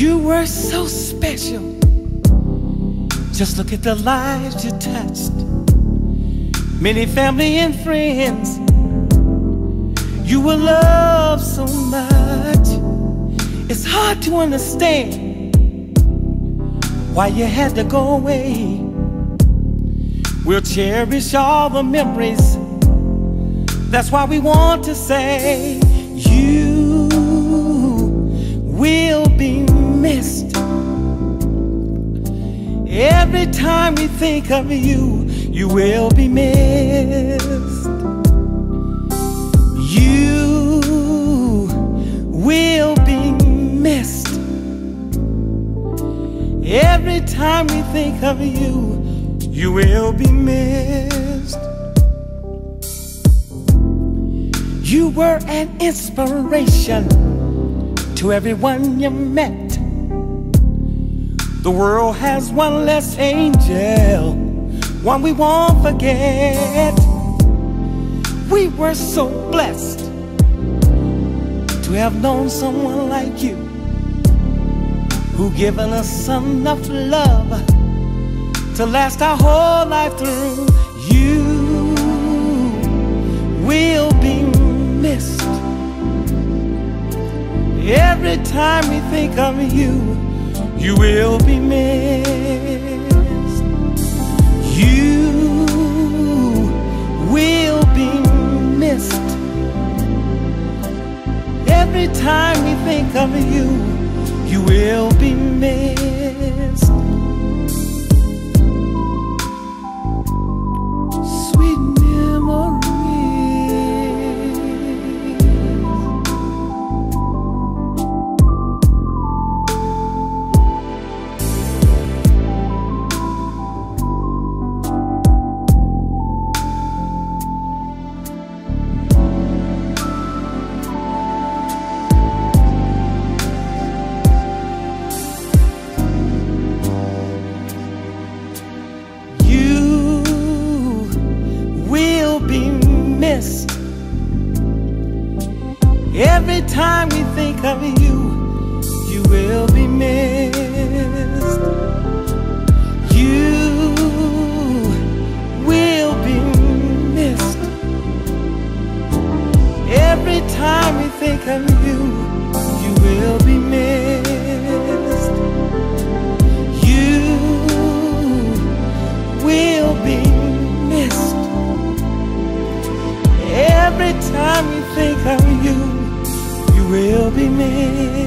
You were so special. Just look at the lives you touched. Many family and friends. You were loved so much. It's hard to understand why you had to go away. We'll cherish all the memories. That's why we want to say you will be missed. Every time we think of you, you will be missed. You will be missed. Every time we think of you, you will be missed. You were an inspiration to everyone you met. The world has one less angel, one we won't forget. We were so blessed to have known someone like you, who given us enough love to last our whole life through. You will be missed. Every time we think of you, you will be missed. You will be missed. Every time we think of you, you will be missed. Every time we think of you, you will be missed. You will be missed. Every time we think of you, you will be missed. You will be Every time we think of you, you will be missed.